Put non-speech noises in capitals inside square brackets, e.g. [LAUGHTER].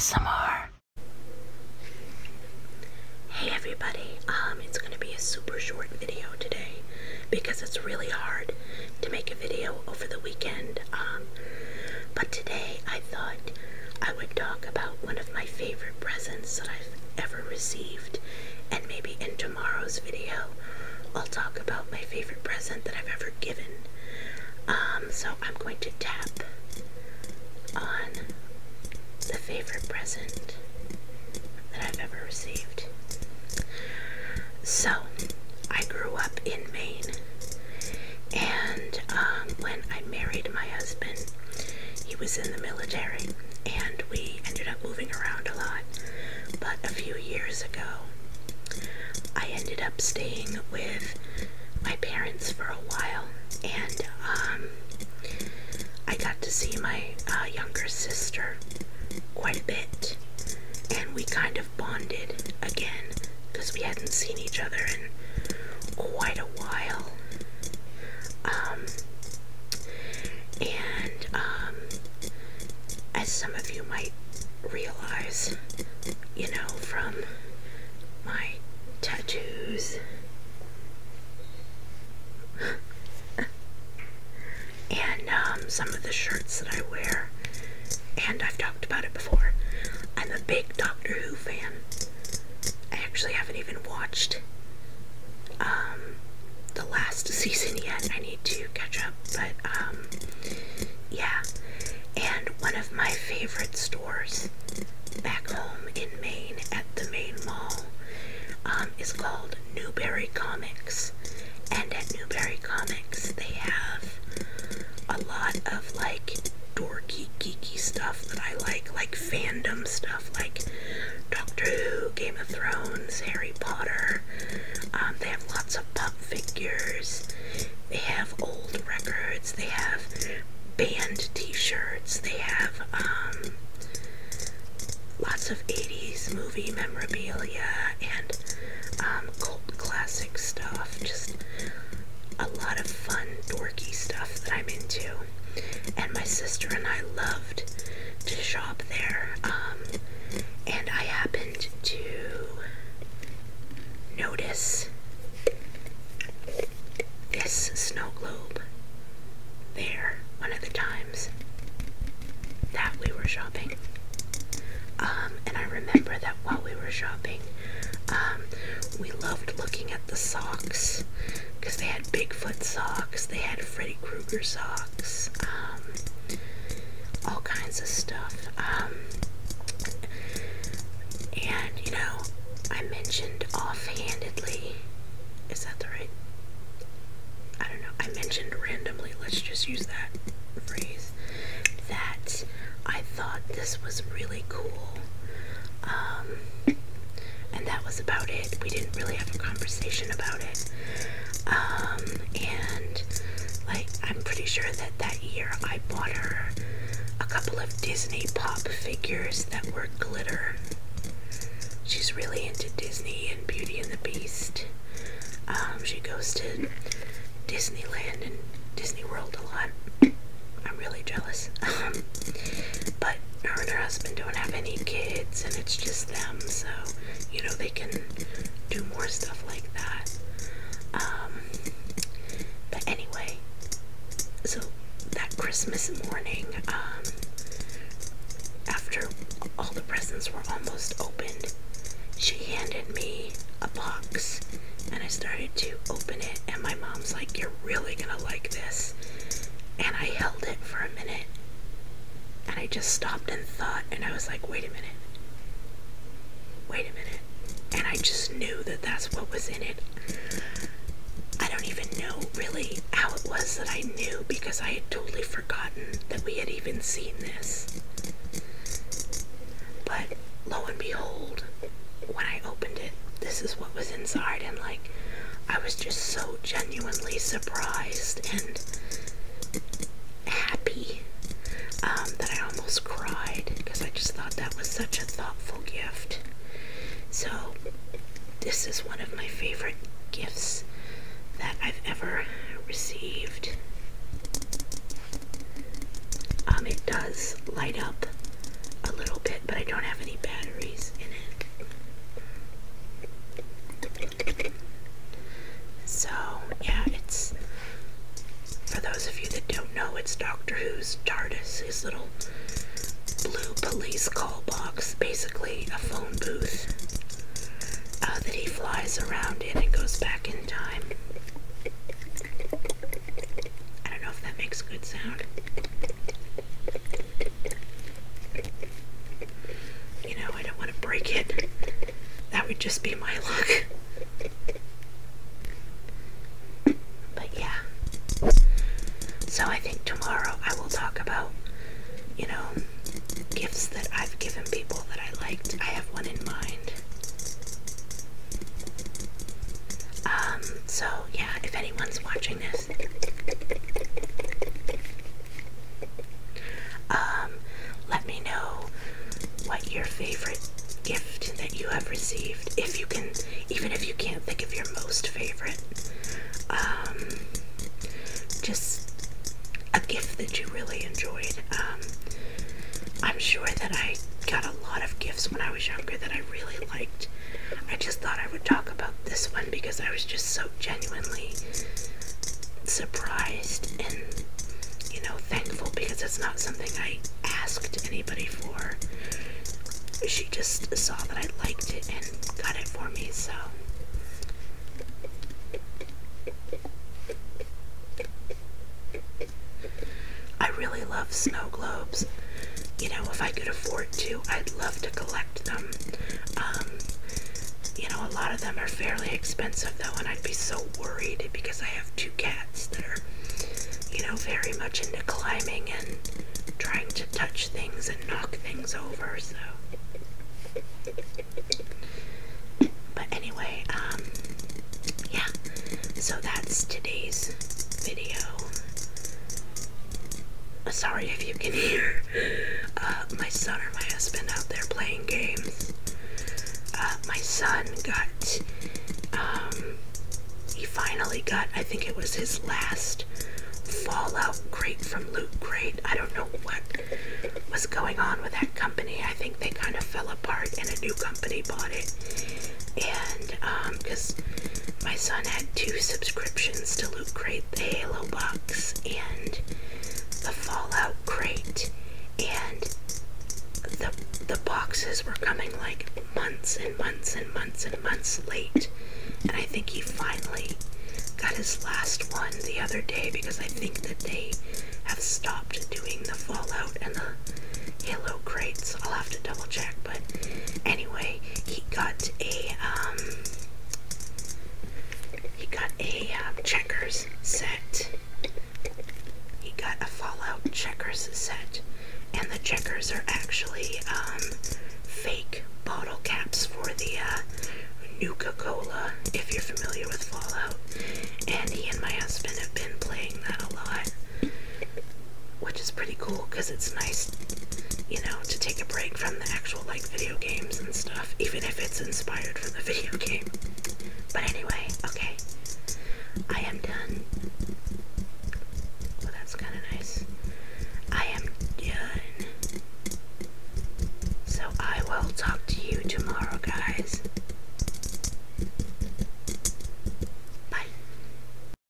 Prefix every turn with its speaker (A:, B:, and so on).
A: ASMR. Hey everybody, um, it's going to be a super short video today because it's really hard to make a video over the weekend. Um, but today I thought I would talk about one of my favorite presents that I've ever received, and maybe in tomorrow's video I'll talk about my favorite present that I've ever given. Um, so I'm going to tap on the favorite present that I've ever received. So, I grew up in Maine, and um, when I married my husband, he was in the military, and we ended up moving around a lot. But a few years ago, I ended up staying with my parents for a while, and um, I got to see my uh, younger sister quite a bit, and we kind of bonded again because we hadn't seen each other in quite a while. Um, and um, as some of you might realize, you know, from my tattoos. [LAUGHS] and um, some of the shirts that I wear, and I've talked about it before. I'm a big Doctor Who fan. I actually haven't even watched um, the last season yet. I need to catch up, but um, yeah. And one of my favorite stores back home in Maine at the Maine Mall um, is called Newbury Comics. And at Newbury Comics, they have a lot of like geeky stuff that I like, like fandom stuff, like Doctor Who, Game of Thrones, Harry Potter. Um, they have lots of pop figures. They have old records. They have band T-shirts. They have um, lots of 80s movie memorabilia and um, cult classic stuff. Just a lot of fun, dorky stuff that I'm into. My sister and I loved to shop there. Um, and I happened to notice this snow globe there one of the times that we were shopping. Um, and I remember that while we were shopping, um, we loved looking at the socks because they had Bigfoot socks, they had Freddy Krueger socks, um, all kinds of stuff. Um, and you know, I mentioned offhandedly, is that the right? I don't know. I mentioned randomly. Let's just use that phrase. That I thought this was really cool. Um, and that was about it. We didn't really have a conversation about it. Um, and like, I'm pretty sure that that year I bought her a couple of Disney pop figures that were glitter. She's really into Disney and Beauty and the Beast. Um, she goes to Disneyland and Disney World a lot. I'm really jealous. [LAUGHS] Um, but her and her husband don't have any kids, and it's just them, so you know they can do more stuff like that. Um, but anyway, so that Christmas morning, um, after all the presents were almost opened, she handed me a box and I started to open it and my mom's like, you're really gonna like this. And I held it for a minute and I just stopped and thought and I was like, wait a minute. Wait a minute. And I just knew that that's what was in it. Don't even know really how it was that I knew because I had totally forgotten that we had even seen this. But lo and behold, when I opened it, this is what was inside, and like, I was just so genuinely surprised and happy um, that I almost cried because I just thought that was such a thoughtful gift. So, this is one of my favorite gifts that I've ever received. Um, it does light up a little bit but I don't have any batteries in it. So, yeah, it's for those of you that don't know, it's Doctor Who's TARDIS, his little blue police call box, basically a phone booth uh, that he flies around in and goes back in time. I don't know if that makes good sound. You know, I don't want to break it. That would just be my luck. But yeah. So I think tomorrow I will talk about, you know, gifts that I've given people that I liked. I have one in mind. Um, so yeah, if anyone's watching this, um, let me know what your favorite gift that you have received. If you can, even if you can't think of your most favorite, um, just a gift that you really enjoyed. Um, I'm sure that I got a lot of gifts when I was younger that I really liked. I just thought I would talk about this one because I was just so genuinely surprised and, you know, thankful because it's not something I asked anybody for. She just saw that I liked it and got it for me, so. I really love snow globes. You know, if I could afford to, I'd love to collect them. Um, you know, a lot of them are fairly expensive though, and I'd be so worried because I have two cats that are, you know, very much into climbing and trying to touch things and knock things over, so. But anyway, um, yeah, so that's today's video. Sorry if you can [LAUGHS] hear uh, my son or my husband out there playing games. Uh, my son got, um, he finally got, I think it was his last Fallout from Loot Crate. I don't know what was going on with that company. I think they kind of fell apart and a new company bought it. And, um, because my son had two subscriptions to Loot Crate, the Halo box and the Fallout crate. And the the boxes were coming like months and months and months and months late. And I think he finally got his last one the other day because I think that they have stopped doing the Fallout and the Halo crates. I'll have to double check, but anyway, he got a um he got a um, checkers set. He got a Fallout checkers set, and the checkers are actually um fake bottle caps for the uh, Nuka Cola, if you're familiar with Fallout. And he and my husband have been playing that a lot, which is pretty cool because it's nice, you know, to take a break from the actual like video games and stuff, even if it's inspired from the [LAUGHS] video game. But anyway, okay,